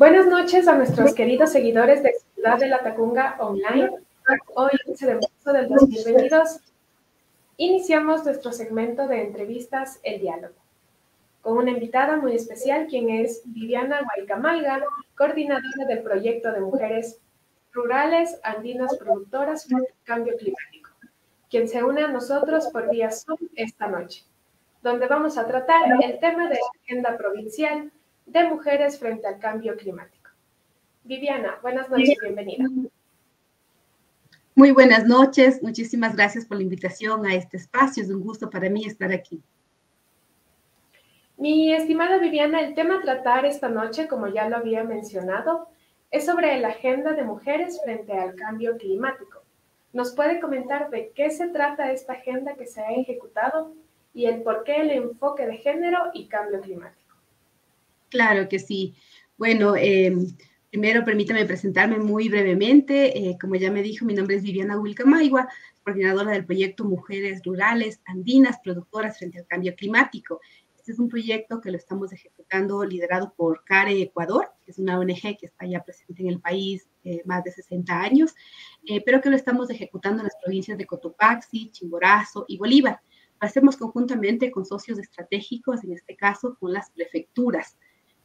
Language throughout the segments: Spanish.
Buenas noches a nuestros queridos seguidores de Ciudad de la Tacunga Online. Hoy, 11 de marzo del 2022, iniciamos nuestro segmento de entrevistas El Diálogo, con una invitada muy especial, quien es Viviana Guaycamalga, coordinadora del proyecto de mujeres rurales andinas productoras frente al cambio climático, quien se une a nosotros por vía Zoom esta noche, donde vamos a tratar el tema de la agenda provincial de mujeres frente al cambio climático. Viviana, buenas noches, bienvenida. Muy buenas noches, muchísimas gracias por la invitación a este espacio, es un gusto para mí estar aquí. Mi estimada Viviana, el tema a tratar esta noche, como ya lo había mencionado, es sobre la agenda de mujeres frente al cambio climático. ¿Nos puede comentar de qué se trata esta agenda que se ha ejecutado y el por qué el enfoque de género y cambio climático? Claro que sí. Bueno, em, primero permítame presentarme muy brevemente. Eh, como ya me dijo, mi nombre es Viviana Wilcamaigua, coordinadora del proyecto Mujeres Rurales Andinas Productoras frente al Cambio Climático. Este es un proyecto que lo estamos ejecutando liderado por CARE Ecuador, que es una ONG que está ya presente en el país eh, más de 60 años, eh, pero que lo estamos ejecutando en las provincias de Cotopaxi, Chimborazo y Bolívar. Lo hacemos conjuntamente con socios estratégicos, en este caso con las prefecturas.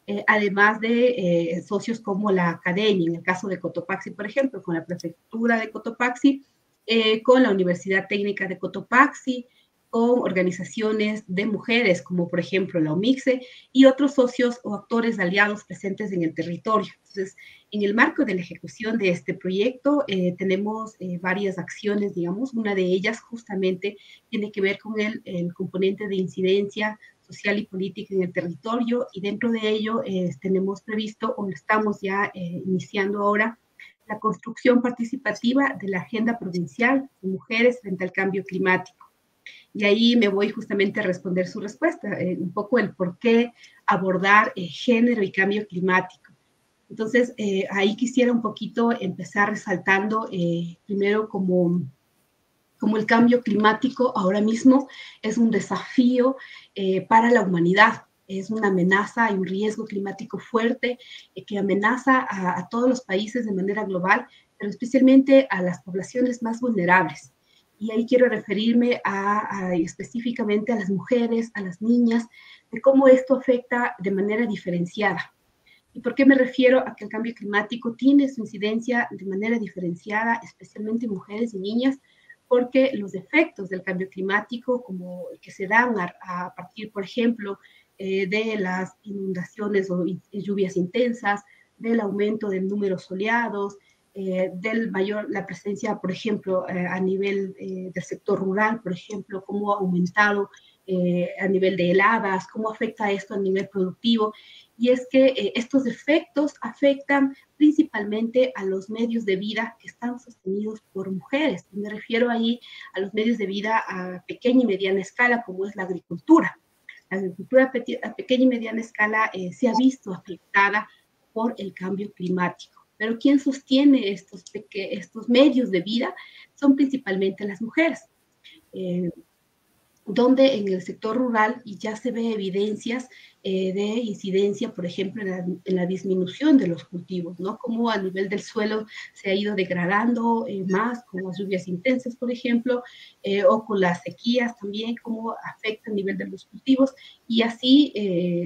Eh, además de eh, socios como la academia, en el caso de Cotopaxi, por ejemplo, con la prefectura de Cotopaxi, eh, con la Universidad Técnica de Cotopaxi, con organizaciones de mujeres, como por ejemplo la OMIXE, y otros socios o actores aliados presentes en el territorio. Entonces, en el marco de la ejecución de este proyecto, tenemos varias acciones, digamos, una de ellas justamente tiene que ver con el, el componente de incidencia social y política en el territorio y dentro de ello eh, tenemos previsto o estamos ya eh, iniciando ahora la construcción participativa de la agenda provincial de mujeres frente al cambio climático. Y ahí me voy justamente a responder su respuesta, eh, un poco el por qué abordar género y cambio climático. Entonces, ahí quisiera un poquito empezar resaltando primero como como el cambio climático ahora mismo es un desafío eh, para la humanidad. Es una amenaza y un riesgo climático fuerte eh, que amenaza a, todos los países de manera global, pero especialmente a las poblaciones más vulnerables. Y ahí quiero referirme a, específicamente a las mujeres, a las niñas, de cómo esto afecta de manera diferenciada. ¿Y por qué me refiero a que el cambio climático tiene su incidencia de manera diferenciada, especialmente en mujeres y niñas? Porque los efectos del cambio climático, como que se dan a, partir, por ejemplo, eh, de las inundaciones o lluvias intensas, del aumento del número soleados, eh, del mayor, la presencia, por ejemplo, eh, a nivel del sector rural, por ejemplo, cómo ha aumentado a nivel de heladas, cómo afecta esto a nivel productivo y es que eh, estos efectos afectan principalmente a los medios de vida que están sostenidos por mujeres. Me refiero ahí a los medios de vida a pequeña y mediana escala, como es la agricultura. La agricultura a pequeña y mediana escala eh, se ha visto afectada por el cambio climático. Pero quien sostiene estos, medios de vida son principalmente las mujeres. Eh, donde en el sector rural ya se ve evidencias eh, de incidencia, por ejemplo, en la, disminución de los cultivos, ¿no? Como a nivel del suelo se ha ido degradando eh, más con las lluvias intensas, por ejemplo, eh, o con las sequías también, cómo afecta a nivel de los cultivos, y así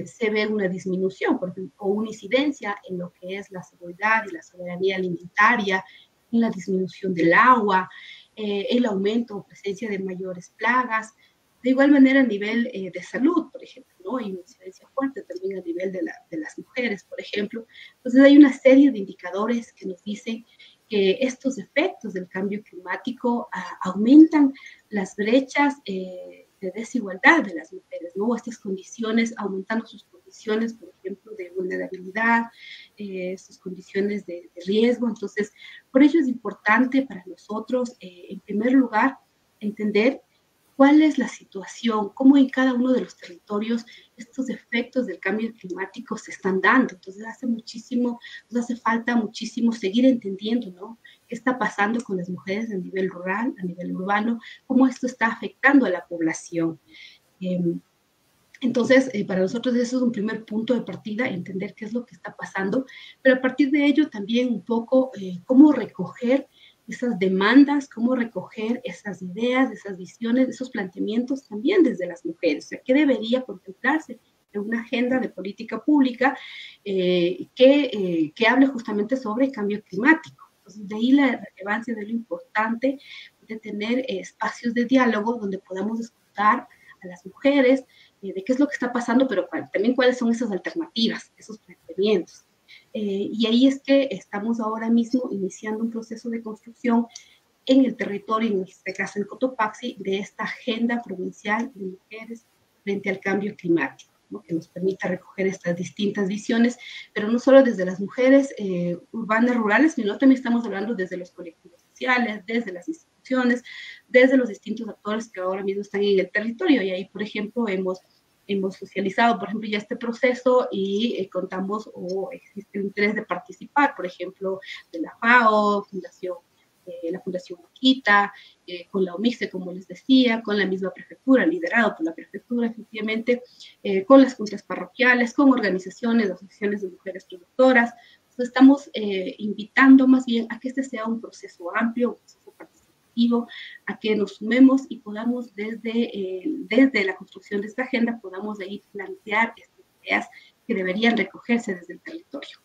se ve una disminución o una incidencia en lo que es la seguridad y la soberanía alimentaria, en la disminución del agua, el aumento o presencia de mayores plagas, de igual manera a nivel eh, de salud, por ejemplo, ¿no? Hay una incidencia fuerte también a nivel de, las mujeres, por ejemplo. Entonces hay una serie de indicadores que nos dicen que estos efectos del cambio climático ah, aumentan las brechas eh, de desigualdad de las mujeres, ¿no? Estas condiciones, aumentando sus condiciones, por ejemplo, de vulnerabilidad, eh, sus condiciones de, de, riesgo. Entonces, por ello es importante para nosotros, en primer lugar, entender cuál es la situación, cómo en cada uno de los territorios estos efectos del cambio climático se están dando. Entonces hace muchísimo, nos hace falta muchísimo seguir entendiendo, ¿no? ¿Qué está pasando con las mujeres a nivel rural, a nivel urbano? ¿Cómo esto está afectando a la población? Em, Entonces, eh, para nosotros eso es un primer punto de partida, entender qué es lo que está pasando, pero a partir de ello también un poco eh, cómo recoger esas demandas, cómo recoger esas ideas, esas visiones, esos planteamientos también desde las mujeres. O sea, ¿qué debería contemplarse en una agenda de política pública eh, que, que hable justamente sobre el cambio climático? Entonces, de ahí la relevancia de lo importante de tener espacios de diálogo donde podamos escuchar a las mujeres, eh, de qué es lo que está pasando, pero también cuáles son esas alternativas, esos planteamientos. Eh, y ahí es que estamos ahora mismo iniciando un proceso de construcción en el territorio, en este caso en Cotopaxi, de esta agenda provincial de mujeres frente al cambio climático, que nos permita recoger estas distintas visiones, pero no solo desde las mujeres eh, urbanas, rurales, sino también estamos hablando desde los colectivos sociales, desde las instituciones, desde los distintos actores que ahora mismo están en el territorio. Y ahí, por ejemplo, hemos, hemos socializado, por ejemplo, ya este proceso y eh, contamos o existe el interés de participar, por ejemplo, de la FAO, Fundación eh, la Fundación Maquita, eh, con la OMIXE, como les decía, con la misma prefectura, liderado por la prefectura, efectivamente, con las juntas parroquiales, con organizaciones, asociaciones de mujeres productoras. Estamos invitando más bien a que este sea un proceso amplio, un proceso a que nos sumemos y podamos desde, eh, desde la construcción de esta agenda, podamos ahí plantear estas ideas que deberían recogerse desde el territorio.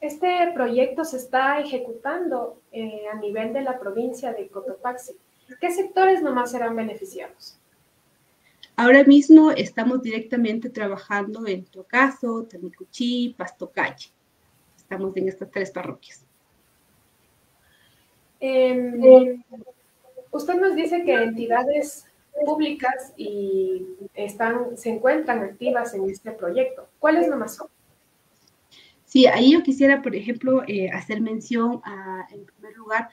Este proyecto se está ejecutando eh, a nivel de la provincia de Cotopaxi. ¿Qué sectores nomás serán beneficiados? Ahora mismo estamos directamente trabajando en Tocaso, Tanicuchí, Pastocalle. Estamos en estas tres parroquias. Em, usted nos dice que entidades públicas y están, se encuentran activas en este proyecto. ¿Cuáles nomás son? Sí, ahí yo quisiera, por ejemplo, eh, hacer mención, a, en primer lugar,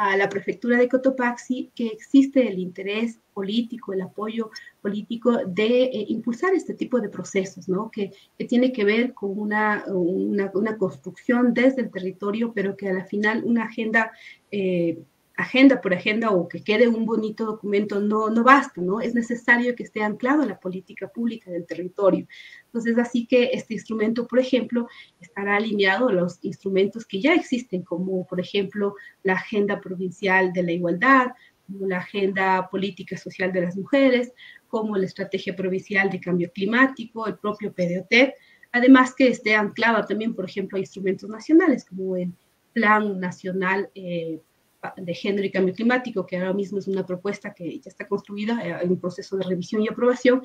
a la prefectura de Cotopaxi, que existe el interés político, el apoyo político de eh, impulsar este tipo de procesos, ¿no? Que, que tiene que ver con una, una, construcción desde el territorio, pero que a la final una agenda eh, agenda por agenda o que quede un bonito documento no, no basta, ¿no? Es necesario que esté anclado en la política pública del territorio. Entonces, así que este instrumento, por ejemplo, estará alineado a los instrumentos que ya existen, como por ejemplo la Agenda Provincial de la Igualdad, como la Agenda Política Social de las Mujeres, como la Estrategia Provincial de Cambio Climático, el propio PDOT, además que esté anclado también, por ejemplo, a instrumentos nacionales, como el Plan Nacional eh, de Género y Cambio Climático, que ahora mismo es una propuesta que ya está construida eh, en un proceso de revisión y aprobación,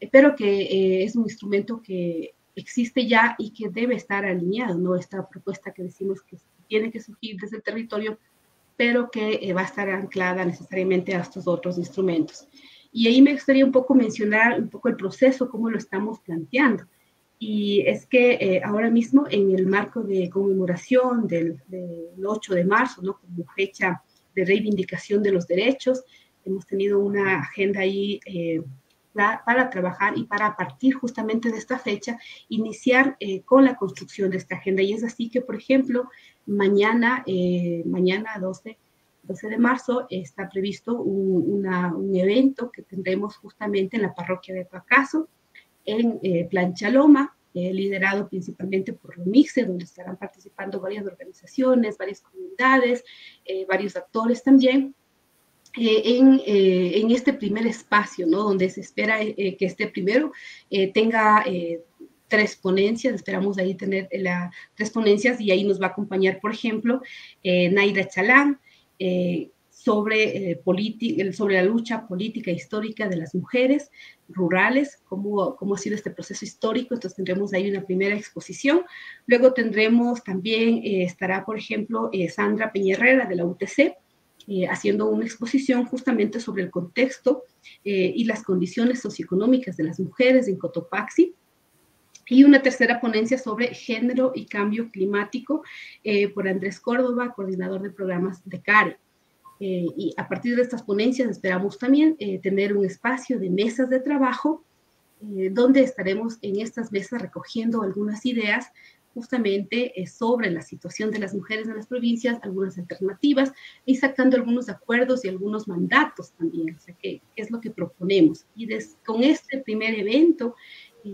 eh, pero que eh, es un instrumento que existe ya y que debe estar alineado, ¿no? Esta propuesta que decimos que tiene que surgir desde el territorio, pero que va a estar anclada necesariamente a estos otros instrumentos. Y ahí me gustaría un poco mencionar un poco el proceso, cómo lo estamos planteando. Y es que eh, ahora mismo en el marco de conmemoración del, 8 de marzo, ¿no? como fecha de reivindicación de los derechos, hemos tenido una agenda ahí eh, para, trabajar y para partir justamente de esta fecha, iniciar eh, con la construcción de esta agenda. Y es así que, por ejemplo, mañana, mañana 12, 12 de marzo, está previsto un, un evento que tendremos justamente en la parroquia de Pacaso, en eh, Plancha Loma, eh, liderado principalmente por Romixe, donde estarán participando varias organizaciones, varias comunidades, eh, varios actores también. En, en, este primer espacio, ¿no? Donde se espera que este primero tenga tres ponencias, esperamos ahí tener la, tres ponencias y ahí nos va a acompañar, por ejemplo, Naira Chalán, sobre, eh, sobre la lucha política histórica de las mujeres rurales, cómo, cómo ha sido este proceso histórico. Entonces tendremos ahí una primera exposición. Luego tendremos también, eh, estará por ejemplo eh, Sandra Peñerrera de la UTC, haciendo una exposición justamente sobre el contexto y las condiciones socioeconómicas de las mujeres en Cotopaxi. Y una tercera ponencia sobre género y cambio climático por Andrés Córdoba, coordinador de programas de CARE. Eh, y a partir de estas ponencias esperamos también eh, tener un espacio de mesas de trabajo eh, donde estaremos en estas mesas recogiendo algunas ideas justamente sobre la situación de las mujeres en las provincias, algunas alternativas y sacando algunos acuerdos y algunos mandatos también, o sea, qué, es lo que proponemos. Y con este primer evento,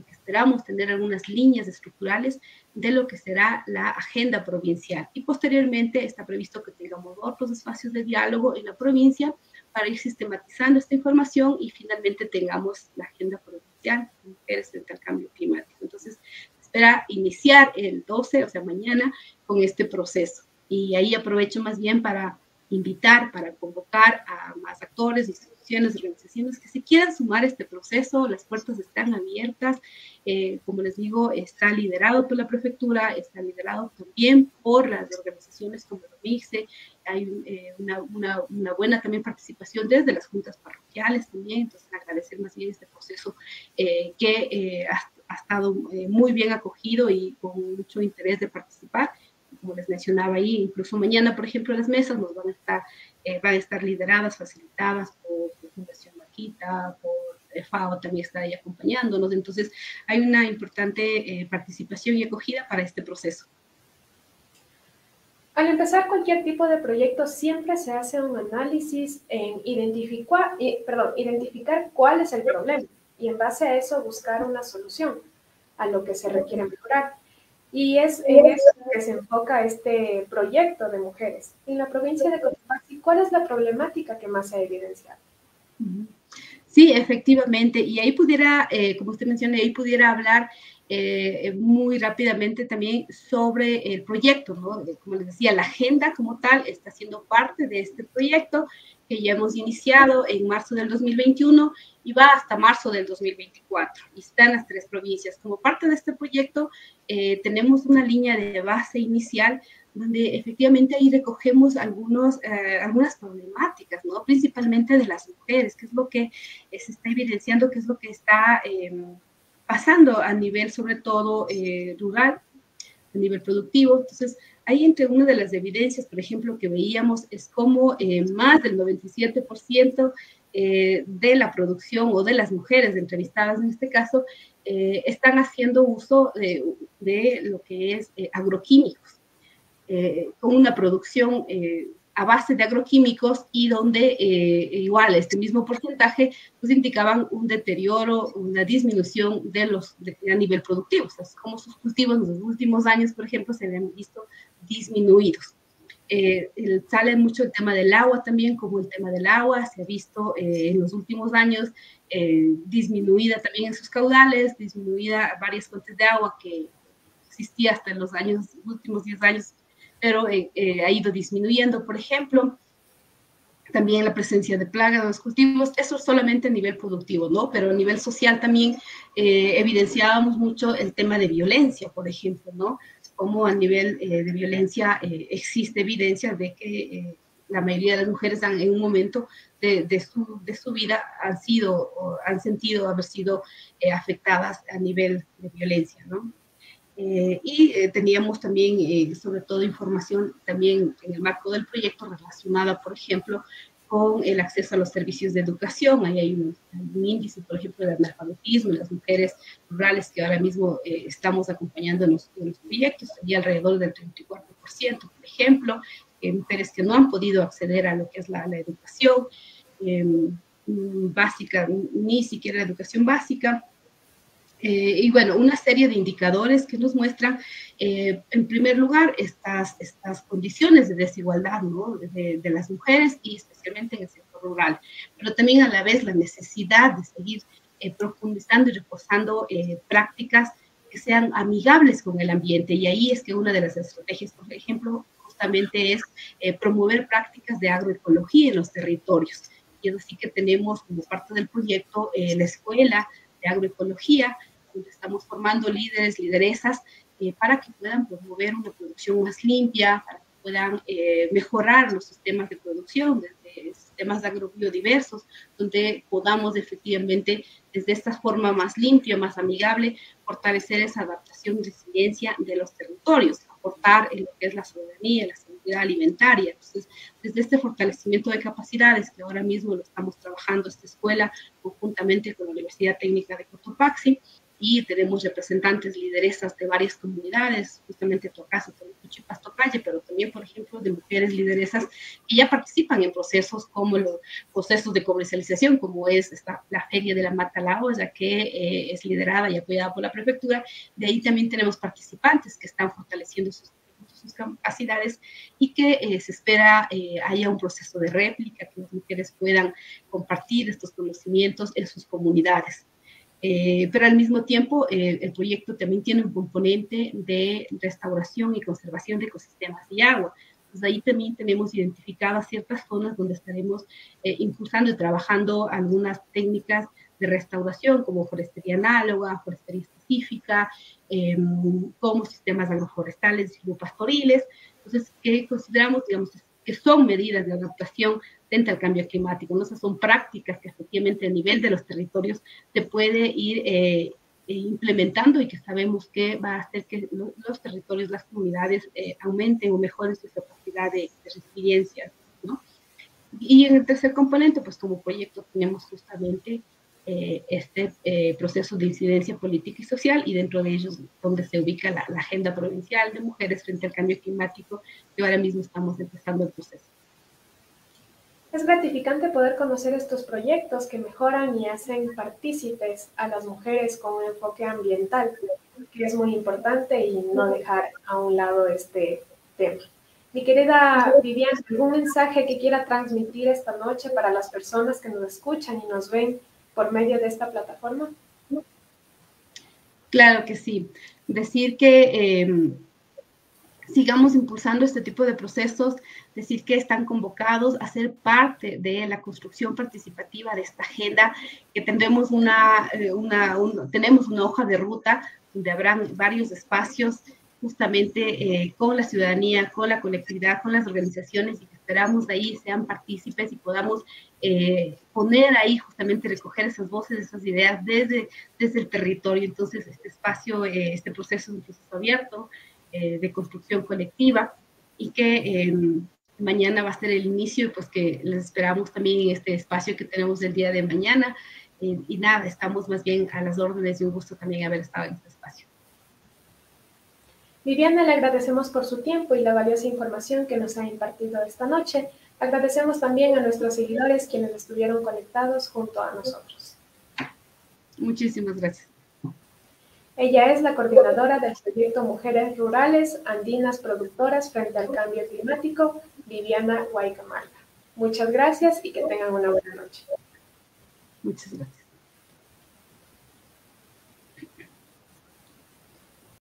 que esperamos tener algunas líneas estructurales de lo que será la agenda provincial. Y posteriormente está previsto que tengamos otros espacios de diálogo en la provincia para ir sistematizando esta información y finalmente tengamos la agenda provincial de mujeres frente al cambio climático. Entonces, espera iniciar el 12, o sea, mañana, con este proceso. Y ahí aprovecho más bien para invitar, para convocar a más actores, instituciones, organizaciones que se quieran sumar a este proceso. Las puertas están abiertas. Eh, como les digo, está liderado por la prefectura, está liderado también por las organizaciones como el MIXE. Hay eh, una, una, una, buena también participación desde las juntas parroquiales también. Entonces, agradecer más bien este proceso eh, que ha, ha, estado muy bien acogido y con mucho interés de participar como les mencionaba ahí, incluso mañana, por ejemplo, las mesas nos van a estar, eh, van a estar lideradas, facilitadas por, Fundación Maquita, por FAO también está ahí acompañándonos, entonces hay una importante eh, participación y acogida para este proceso. Al empezar cualquier tipo de proyecto siempre se hace un análisis en identificar, perdón, identificar cuál es el problema y en base a eso buscar una solución a lo que se requiere mejorar. Y es en eso que se enfoca este proyecto de mujeres. En la provincia de Cotopaxi, ¿cuál es la problemática que más se ha evidenciado? Sí, efectivamente. Y ahí pudiera, eh, como usted menciona, ahí pudiera hablar eh, muy rápidamente también sobre el proyecto, ¿no? Como les decía, la agenda como tal está siendo parte de este proyecto que ya hemos iniciado en marzo del 2021 y va hasta marzo del 2024. Y están las tres provincias. Como parte de este proyecto, eh, tenemos una línea de base inicial donde efectivamente ahí recogemos algunos, eh, algunas problemáticas, ¿no? principalmente de las mujeres, que es lo que se está evidenciando, que es lo que está em, pasando a nivel sobre todo eh, rural, a nivel productivo. Entonces, ahí entre una de las evidencias, por ejemplo, que veíamos es cómo eh, más del 97% eh, de la producción o de las mujeres entrevistadas en este caso están haciendo uso de lo que es agroquímicos, con una producción a base de agroquímicos y donde eh, igual este mismo porcentaje pues indicaban un deterioro, una disminución de los a nivel productivo, o como sus cultivos en los últimos años, por ejemplo, se habían visto disminuidos. Eh, sale mucho el tema del agua también, como el tema del agua se ha visto eh, en los últimos años disminuida también en sus caudales, disminuida varias fuentes de agua que existía hasta en los años, últimos 10 años pero eh, eh, ha ido disminuyendo, por ejemplo. También la presencia de plagas en los cultivos, eso solamente a nivel productivo, ¿no? Pero a nivel social también eh, evidenciábamos mucho el tema de violencia, por ejemplo, ¿no? Como a nivel de violencia existe evidencia de que la mayoría de las mujeres han, en un momento de, de, su, de, su, vida han sido o han sentido haber sido afectadas a nivel de violencia, ¿no? Eh, y eh, teníamos también, eh, sobre todo, información también en el marco del proyecto relacionada, por ejemplo, con el acceso a los servicios de educación. Ahí hay un, índice, por ejemplo, de analfabetismo en las mujeres rurales que ahora mismo estamos acompañando en los, proyectos, sería alrededor del 34%, por ejemplo, mujeres que no han podido acceder a lo que es la, la educación em, básica, ni siquiera la educación básica. Eh, y bueno, una serie de indicadores que nos muestran, eh, en primer lugar, estas, estas condiciones de desigualdad ¿no? de, de, las mujeres y especialmente en el sector rural, pero también a la vez la necesidad de seguir eh, profundizando y reforzando prácticas que sean amigables con el ambiente. Y ahí es que una de las estrategias, por ejemplo, justamente es promover prácticas de agroecología en los territorios. Y es así que tenemos como parte del proyecto la escuela de agroecología, estamos formando líderes, lideresas, eh, para que puedan promover una producción más limpia, para que puedan eh, mejorar los sistemas de producción, desde sistemas agrobiodiversos, donde podamos efectivamente, desde esta forma más limpia, más amigable, fortalecer esa adaptación y resiliencia de los territorios, aportar en lo que es la soberanía, la seguridad alimentaria. Entonces, desde este fortalecimiento de capacidades, que ahora mismo lo estamos trabajando esta escuela conjuntamente con la Universidad Técnica de Cotopaxi, y tenemos representantes, lideresas de varias comunidades, justamente Tocaso, Chipas Tocalle, pero también, por ejemplo, de mujeres lideresas que ya participan en procesos como los procesos de comercialización, como es esta, la Feria de la Mata ya que eh, es liderada y apoyada por la prefectura. De ahí también tenemos participantes que están fortaleciendo sus sus capacidades y que eh, se espera eh, haya un proceso de réplica, que las mujeres puedan compartir estos conocimientos en sus comunidades. Eh, pero al mismo tiempo, el proyecto también tiene un componente de restauración y conservación de ecosistemas y agua. Entonces, ahí también tenemos identificadas ciertas zonas donde estaremos impulsando y trabajando algunas técnicas de restauración, como forestería análoga, forestería específica, em, como sistemas agroforestales y pastoriles. Entonces, que consideramos, digamos, que son medidas de adaptación frente al cambio climático. ¿no? Esas son prácticas que efectivamente a nivel de los territorios se puede ir eh, eh, implementando y que sabemos que va a hacer que los, territorios, las comunidades eh, aumenten o mejoren su capacidad de, de resiliencia. ¿no? Y en el tercer componente, pues como proyecto tenemos justamente eh, este eh, proceso de incidencia política y social y dentro de ellos donde se ubica la, agenda provincial de mujeres frente al cambio climático que ahora mismo estamos empezando el proceso. Es gratificante poder conocer estos proyectos que mejoran y hacen partícipes a las mujeres con un enfoque ambiental, que es muy importante y no dejar a un lado este tema. Mi querida Viviana, ¿algún mensaje que quiera transmitir esta noche para las personas que nos escuchan y nos ven por medio de esta plataforma? Claro que sí. Decir que em, sigamos impulsando este tipo de procesos, decir que están convocados a ser parte de la construcción participativa de esta agenda, que tendremos una, eh, una tenemos una hoja de ruta donde habrán varios espacios justamente eh, con la ciudadanía, con la colectividad, con las organizaciones y que esperamos de ahí sean partícipes y podamos eh, poner ahí justamente recoger esas voces, esas ideas desde, desde el territorio. Entonces, este espacio, eh, este proceso es un proceso abierto de construcción colectiva y que em, mañana va a ser el inicio pues que les esperamos también en este espacio que tenemos el día de mañana. y nada, estamos más bien a las órdenes y un gusto también haber estado en este espacio. Viviana, le agradecemos por su tiempo y la valiosa información que nos ha impartido esta noche. Agradecemos también a nuestros seguidores quienes estuvieron conectados junto a nosotros. Muchísimas gracias. Ella es la coordinadora del proyecto Mujeres Rurales Andinas Productoras frente al Cambio Climático, Viviana Guaycamarga. Muchas gracias y que tengan una buena noche. Muchas gracias.